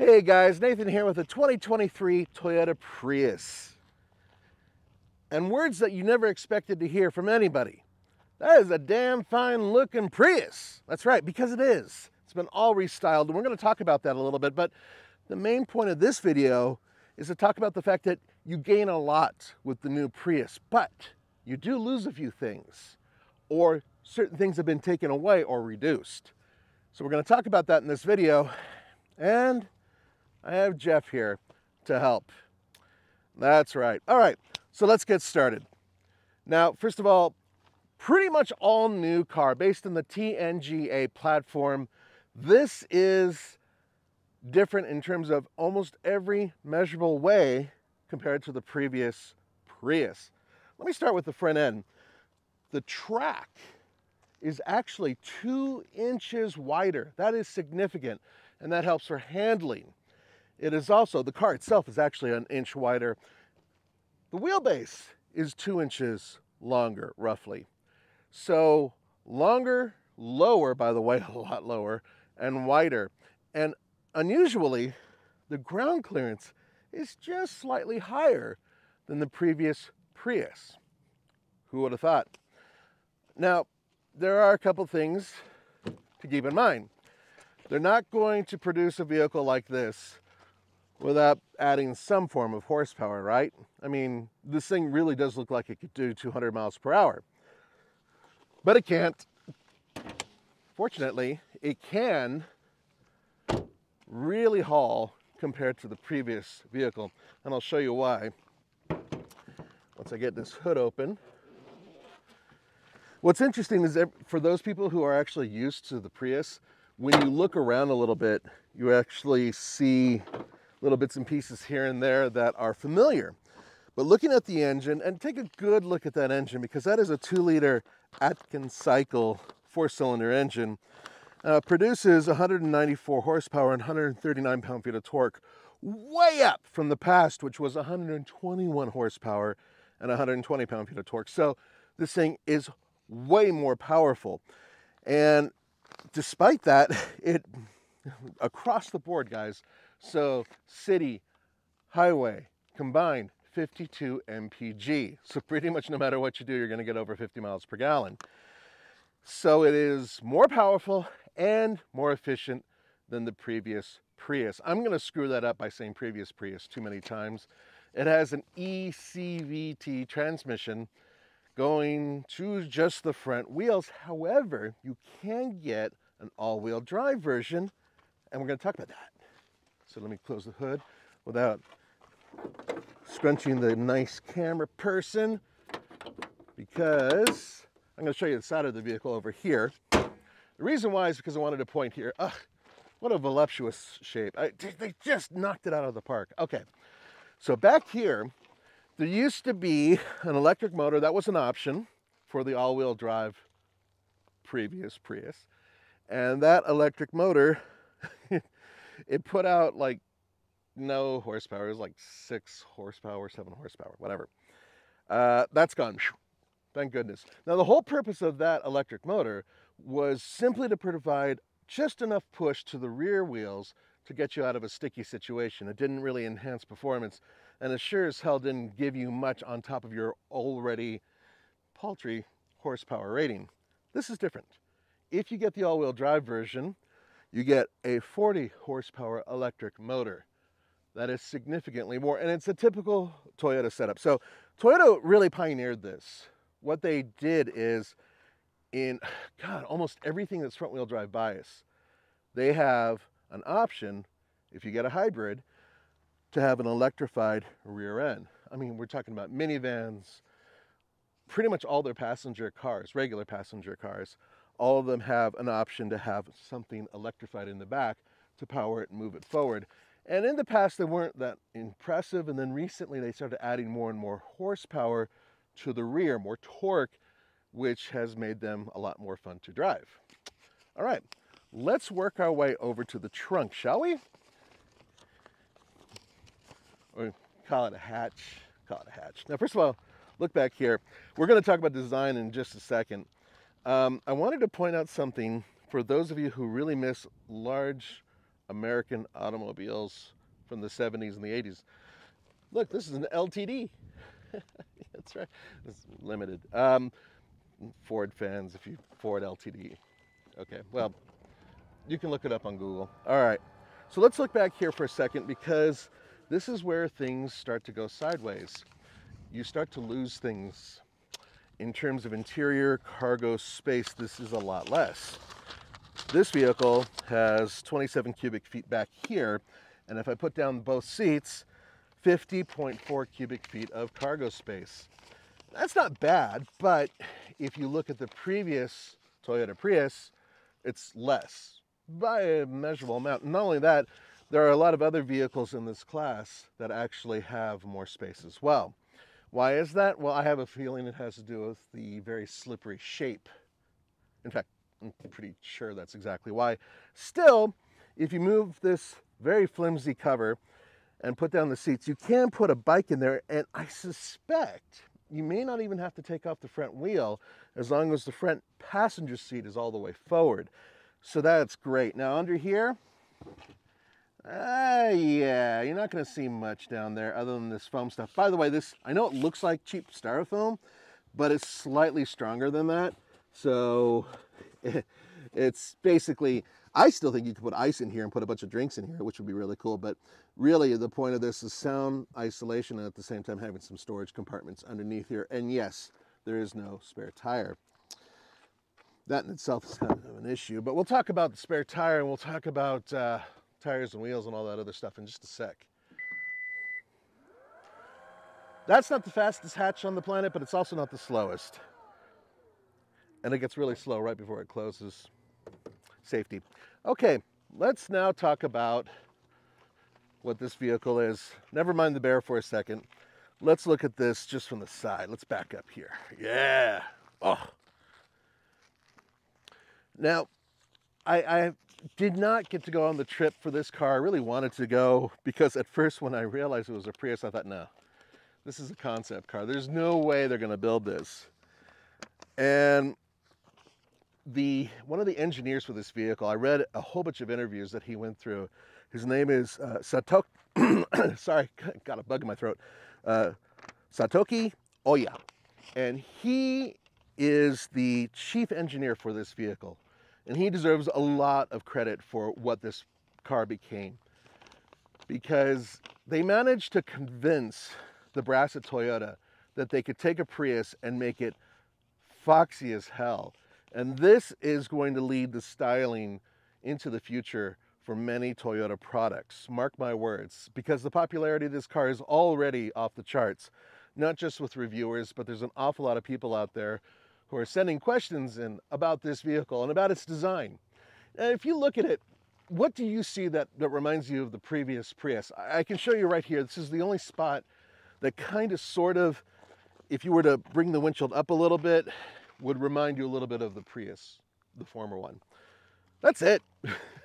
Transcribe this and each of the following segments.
Hey guys, Nathan here with a 2023 Toyota Prius. And words that you never expected to hear from anybody. That is a damn fine looking Prius. That's right, because it is. It's been all restyled, and we're going to talk about that a little bit. But the main point of this video is to talk about the fact that you gain a lot with the new Prius, but you do lose a few things, or certain things have been taken away or reduced. So we're going to talk about that in this video. And I have Jeff here to help. That's right. All right, so let's get started. Now, first of all, pretty much all new car based on the TNGA platform. This is different in terms of almost every measurable way compared to the previous Prius. Let me start with the front end. The track is actually two inches wider. That is significant, and that helps for handling. It is also, the car itself is actually an inch wider. The wheelbase is two inches longer, roughly. So longer, lower, by the way, a lot lower, and wider. And unusually, the ground clearance is just slightly higher than the previous Prius. Who would have thought? Now, there are a couple things to keep in mind. They're not going to produce a vehicle like this without adding some form of horsepower, right? I mean, this thing really does look like it could do 200 miles per hour, but it can't. Fortunately, it can really haul compared to the previous vehicle, and I'll show you why once I get this hood open. What's interesting is that for those people who are actually used to the Prius, when you look around a little bit, you actually see little bits and pieces here and there that are familiar. But looking at the engine, and take a good look at that engine because that is a two liter Atkins cycle four cylinder engine. Uh, produces 194 horsepower and 139 pound feet of torque, way up from the past, which was 121 horsepower and 120 pound feet of torque. So this thing is way more powerful. And despite that, it across the board, guys, so city, highway, combined 52 mpg. So pretty much no matter what you do, you're gonna get over 50 miles per gallon. So it is more powerful and more efficient than the previous Prius. I'm gonna screw that up by saying previous Prius too many times. It has an ECVT transmission going to just the front wheels. However, you can get an all-wheel drive version, and we're gonna talk about that. So let me close the hood without scrunching the nice camera person because I'm going to show you the side of the vehicle over here. The reason why is because I wanted to point here. Ugh, what a voluptuous shape. I, they just knocked it out of the park. Okay, so back here, there used to be an electric motor. That was an option for the all-wheel drive previous Prius. And that electric motor it put out like no horsepower. It was like six horsepower, seven horsepower, whatever. Uh, that's gone. Thank goodness. Now, the whole purpose of that electric motor was simply to provide just enough push to the rear wheels to get you out of a sticky situation. It didn't really enhance performance, and it sure as hell didn't give you much on top of your already paltry horsepower rating. This is different. If you get the all-wheel drive version, you get a 40 horsepower electric motor. That is significantly more, and it's a typical Toyota setup. So Toyota really pioneered this. What they did is in, God, almost everything that's front wheel drive bias, they have an option, if you get a hybrid, to have an electrified rear end. I mean, we're talking about minivans, pretty much all their passenger cars, regular passenger cars, all of them have an option to have something electrified in the back to power it and move it forward. And in the past, they weren't that impressive. And then recently, they started adding more and more horsepower to the rear, more torque, which has made them a lot more fun to drive. All right, let's work our way over to the trunk, shall we? Or call it a hatch. Call it a hatch. Now, first of all, look back here. We're going to talk about design in just a second. Um, I wanted to point out something for those of you who really miss large American automobiles from the 70s and the 80s. Look, this is an LTD. That's right. It's limited. Um, Ford fans, if you Ford LTD. Okay, well, you can look it up on Google. All right, so let's look back here for a second because this is where things start to go sideways. You start to lose things in terms of interior cargo space. This is a lot less. This vehicle has 27 cubic feet back here, and if I put down both seats, 50.4 cubic feet of cargo space. That's not bad, but if you look at the previous Toyota Prius, it's less by a measurable amount. Not only that, there are a lot of other vehicles in this class that actually have more space as well. Why is that? Well, I have a feeling it has to do with the very slippery shape. In fact, I'm pretty sure that's exactly why. Still, if you move this very flimsy cover and put down the seats, you can put a bike in there, and I suspect you may not even have to take off the front wheel as long as the front passenger seat is all the way forward. So that's great. Now under here, uh, yeah, you're not going to see much down there other than this foam stuff. By the way, this I know it looks like cheap styrofoam, but it's slightly stronger than that. So it's basically, I still think you could put ice in here and put a bunch of drinks in here, which would be really cool. But really, the point of this is sound isolation and at the same time having some storage compartments underneath here. And yes, there is no spare tire. That in itself is kind of an issue. But we'll talk about the spare tire and we'll talk about uh, tires and wheels and all that other stuff in just a sec. That's not the fastest hatch on the planet, but it's also not the slowest and it gets really slow right before it closes. Safety. Okay, let's now talk about what this vehicle is. Never mind the bear for a second. Let's look at this just from the side. Let's back up here. Yeah. Oh. Now, I, I did not get to go on the trip for this car. I really wanted to go because at first when I realized it was a Prius, I thought, no, this is a concept car. There's no way they're going to build this. And the one of the engineers for this vehicle, I read a whole bunch of interviews that he went through. His name is uh, sorry, got a bug in my throat. Uh, Satoki Oya, and he is the chief engineer for this vehicle, and he deserves a lot of credit for what this car became, because they managed to convince the brass at Toyota that they could take a Prius and make it foxy as hell and this is going to lead the styling into the future for many Toyota products. Mark my words, because the popularity of this car is already off the charts, not just with reviewers, but there's an awful lot of people out there who are sending questions in about this vehicle and about its design. And if you look at it, what do you see that, that reminds you of the previous Prius? I, I can show you right here. This is the only spot that kind of sort of, if you were to bring the windshield up a little bit, would remind you a little bit of the Prius, the former one. That's it.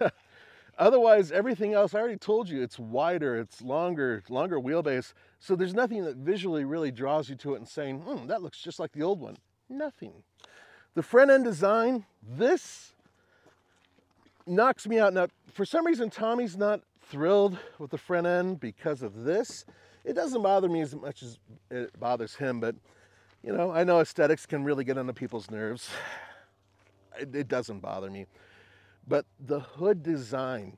Otherwise, everything else, I already told you, it's wider, it's longer, longer wheelbase. So there's nothing that visually really draws you to it and saying, hmm, that looks just like the old one. Nothing. The front end design, this knocks me out. Now, for some reason, Tommy's not thrilled with the front end because of this. It doesn't bother me as much as it bothers him, but you know, I know aesthetics can really get under people's nerves. It, it doesn't bother me. But the hood design,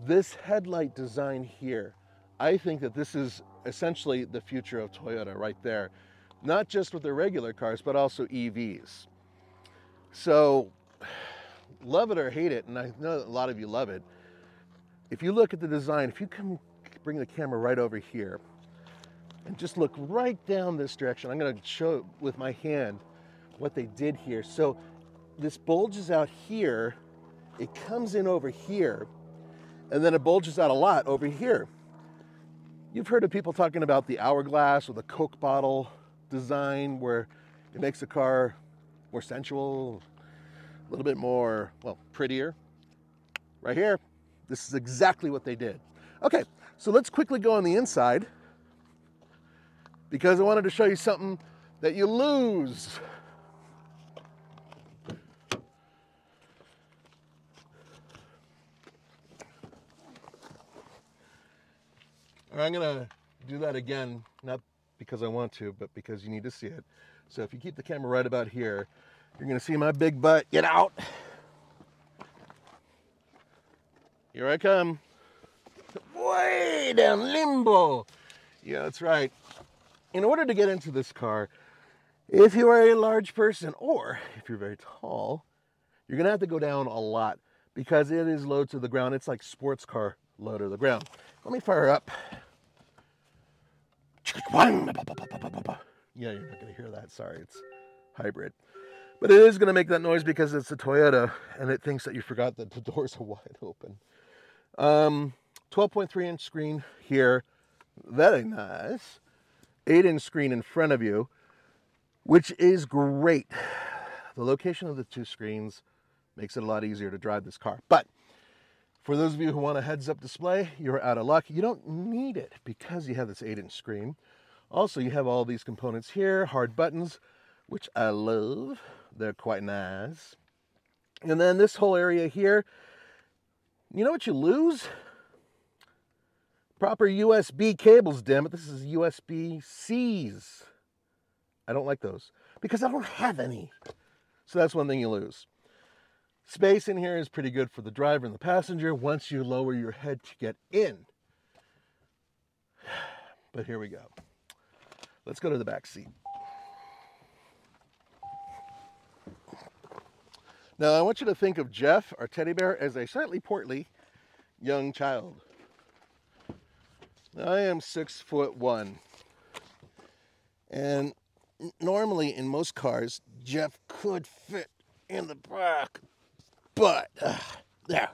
this headlight design here, I think that this is essentially the future of Toyota right there. Not just with their regular cars, but also EVs. So, love it or hate it, and I know a lot of you love it. If you look at the design, if you can bring the camera right over here, and just look right down this direction. I'm gonna show with my hand what they did here. So this bulges out here, it comes in over here, and then it bulges out a lot over here. You've heard of people talking about the hourglass or the Coke bottle design where it makes the car more sensual, a little bit more, well, prettier. Right here, this is exactly what they did. Okay, so let's quickly go on the inside because I wanted to show you something that you lose. I'm gonna do that again, not because I want to, but because you need to see it. So if you keep the camera right about here, you're gonna see my big butt. Get out. Here I come. Way down limbo. Yeah, that's right. In order to get into this car, if you are a large person or if you're very tall, you're gonna have to go down a lot because it is low to the ground. It's like sports car low to the ground. Let me fire up. Yeah, you're not gonna hear that. Sorry, it's hybrid. But it is gonna make that noise because it's a Toyota and it thinks that you forgot that the doors are wide open. Um, 12.3 inch screen here, very nice. 8 inch screen in front of you, which is great. The location of the two screens makes it a lot easier to drive this car. But for those of you who want a heads up display, you're out of luck. You don't need it because you have this 8 inch screen. Also, you have all these components here, hard buttons, which I love. They're quite nice. And then this whole area here, you know what you lose? Proper USB cables, damn it. This is USB-Cs. I don't like those because I don't have any. So that's one thing you lose. Space in here is pretty good for the driver and the passenger once you lower your head to get in. But here we go. Let's go to the back seat. Now, I want you to think of Jeff, our teddy bear, as a slightly portly young child. I am six foot one. And normally in most cars, Jeff could fit in the back. But, uh, there.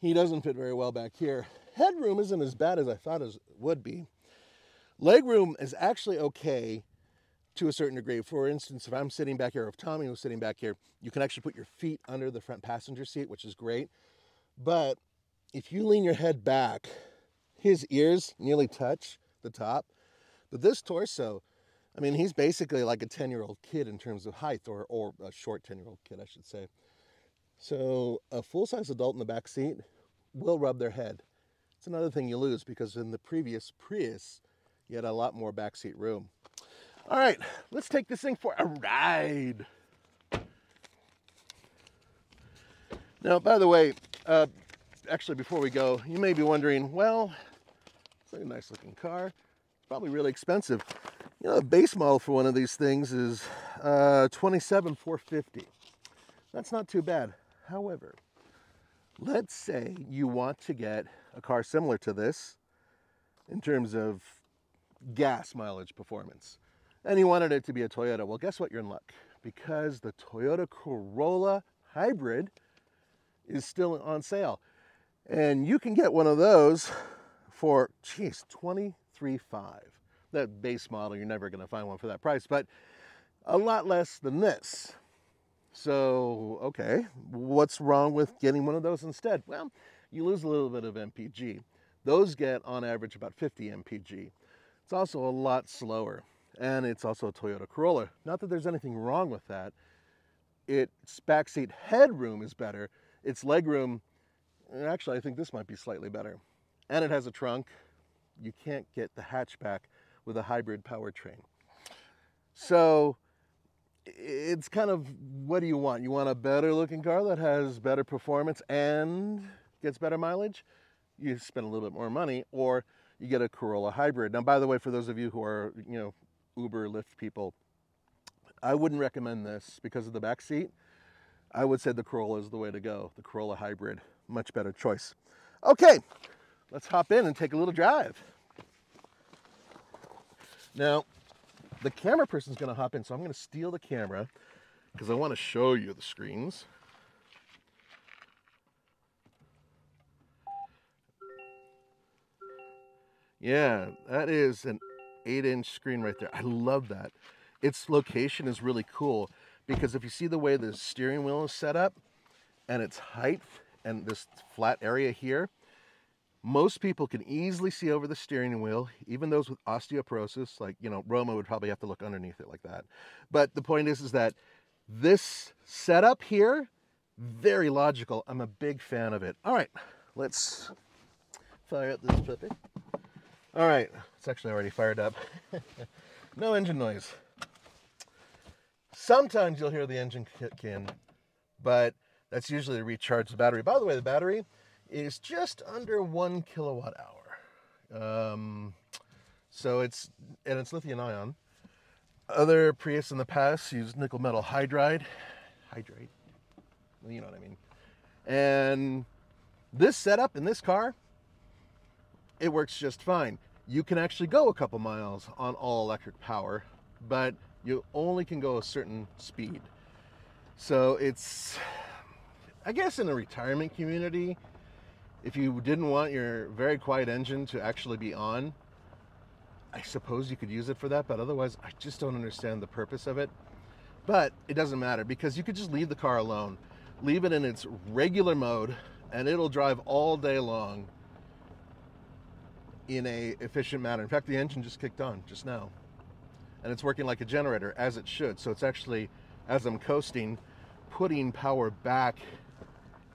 He doesn't fit very well back here. Headroom isn't as bad as I thought it would be. Legroom is actually okay to a certain degree. For instance, if I'm sitting back here, if Tommy was sitting back here, you can actually put your feet under the front passenger seat, which is great. But if you lean your head back, his ears nearly touch the top. But this torso, I mean, he's basically like a 10 year old kid in terms of height, or, or a short 10 year old kid, I should say. So a full size adult in the back seat will rub their head. It's another thing you lose because in the previous Prius, you had a lot more backseat room. All right, let's take this thing for a ride. Now, by the way, uh, actually, before we go, you may be wondering, well, it's a nice looking car. Probably really expensive. You know, the base model for one of these things is uh, 27,450. That's not too bad. However, let's say you want to get a car similar to this in terms of gas mileage performance and you wanted it to be a Toyota. Well, guess what? You're in luck because the Toyota Corolla Hybrid is still on sale. And you can get one of those for, geez, 23.5. That base model, you're never going to find one for that price, but a lot less than this. So, okay, what's wrong with getting one of those instead? Well, you lose a little bit of MPG. Those get on average about 50 MPG. It's also a lot slower and it's also a Toyota Corolla. Not that there's anything wrong with that. Its backseat headroom is better. Its legroom, actually, I think this might be slightly better. And it has a trunk. You can't get the hatchback with a hybrid powertrain. So it's kind of what do you want? You want a better looking car that has better performance and gets better mileage? You spend a little bit more money, or you get a Corolla hybrid. Now, by the way, for those of you who are, you know, Uber, Lyft people, I wouldn't recommend this because of the back seat. I would say the Corolla is the way to go. The Corolla Hybrid, much better choice. Okay, let's hop in and take a little drive. Now, the camera person's gonna hop in, so I'm gonna steal the camera because I wanna show you the screens. Yeah, that is an eight inch screen right there. I love that. Its location is really cool because if you see the way the steering wheel is set up and its height and this flat area here, most people can easily see over the steering wheel, even those with osteoporosis, like, you know, Roman would probably have to look underneath it like that. But the point is, is that this setup here, very logical. I'm a big fan of it. All right, let's fire up this puppy. All right, it's actually already fired up. no engine noise. Sometimes you'll hear the engine kick in, but that's usually to recharge the battery. By the way, the battery is just under one kilowatt hour. Um, so it's, and it's lithium ion. Other Prius in the past used nickel metal hydride. Hydrate. You know what I mean. And this setup in this car, it works just fine. You can actually go a couple miles on all electric power, but you only can go a certain speed. So it's, I guess in a retirement community, if you didn't want your very quiet engine to actually be on, I suppose you could use it for that, but otherwise I just don't understand the purpose of it. But it doesn't matter because you could just leave the car alone, leave it in its regular mode, and it'll drive all day long in a efficient manner. In fact, the engine just kicked on just now. And it's working like a generator as it should. So it's actually, as I'm coasting, putting power back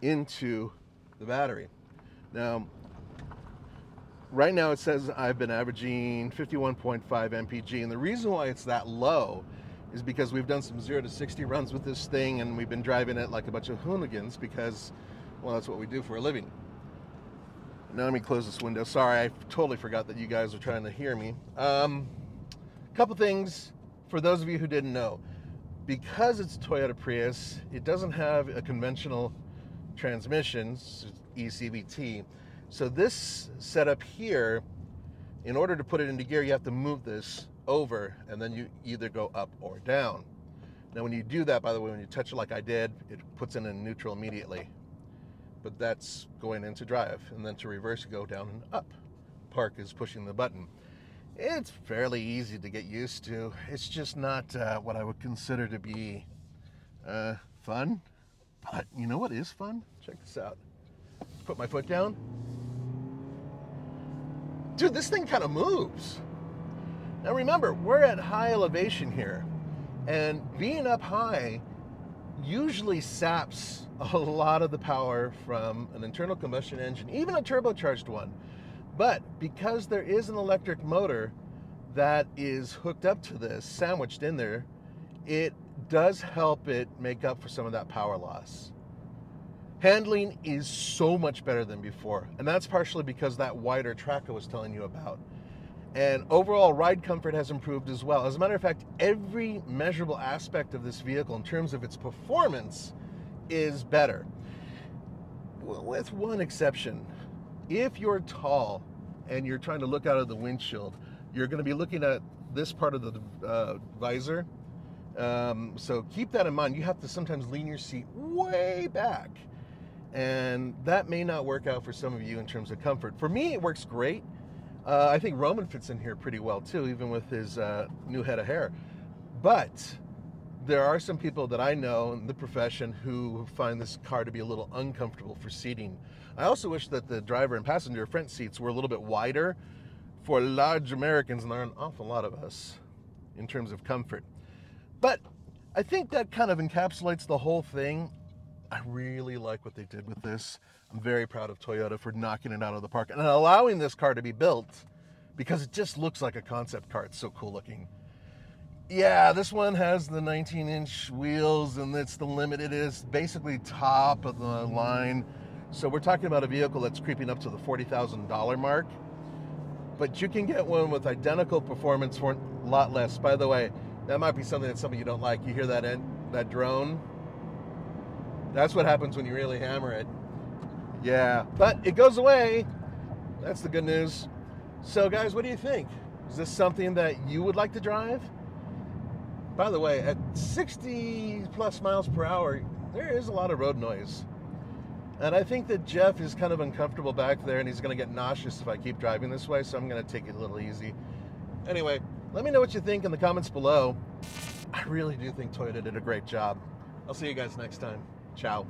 into the battery. Now, right now it says I've been averaging 51.5 mpg and the reason why it's that low is because we've done some 0 to 60 runs with this thing and we've been driving it like a bunch of hooligans because well that's what we do for a living. Now let me close this window. Sorry I totally forgot that you guys were trying to hear me. Um, a couple things for those of you who didn't know. Because it's Toyota Prius it doesn't have a conventional transmission ECVT so this setup here, in order to put it into gear, you have to move this over and then you either go up or down. Now when you do that, by the way, when you touch it like I did, it puts in neutral immediately. But that's going into drive. And then to reverse, you go down and up. Park is pushing the button. It's fairly easy to get used to. It's just not uh, what I would consider to be uh, fun. But you know what is fun? Check this out. Put my foot down dude, this thing kind of moves. Now remember, we're at high elevation here, and being up high usually saps a lot of the power from an internal combustion engine, even a turbocharged one. But because there is an electric motor that is hooked up to this, sandwiched in there, it does help it make up for some of that power loss. Handling is so much better than before, and that's partially because that wider track I was telling you about. And overall ride comfort has improved as well. As a matter of fact, every measurable aspect of this vehicle in terms of its performance is better. With one exception. If you're tall and you're trying to look out of the windshield, you're going to be looking at this part of the uh, visor. Um, so keep that in mind. You have to sometimes lean your seat way back and that may not work out for some of you in terms of comfort. For me, it works great. Uh, I think Roman fits in here pretty well too, even with his uh, new head of hair. But there are some people that I know in the profession who find this car to be a little uncomfortable for seating. I also wish that the driver and passenger front seats were a little bit wider for large Americans, and there are an awful lot of us in terms of comfort. But I think that kind of encapsulates the whole thing. I really like what they did with this. I'm very proud of Toyota for knocking it out of the park and allowing this car to be built because it just looks like a concept car. It's so cool looking. Yeah, this one has the 19 inch wheels and it's the limited. It is basically top of the line. So we're talking about a vehicle that's creeping up to the $40,000 mark. But you can get one with identical performance for a lot less. By the way, that might be something that some of you don't like. You hear that, in, that drone? That's what happens when you really hammer it. Yeah, but it goes away. That's the good news. So, guys, what do you think? Is this something that you would like to drive? By the way, at 60 plus miles per hour, there is a lot of road noise. And I think that Jeff is kind of uncomfortable back there and he's going to get nauseous if I keep driving this way, so I'm going to take it a little easy. Anyway, let me know what you think in the comments below. I really do think Toyota did a great job. I'll see you guys next time. Ciao.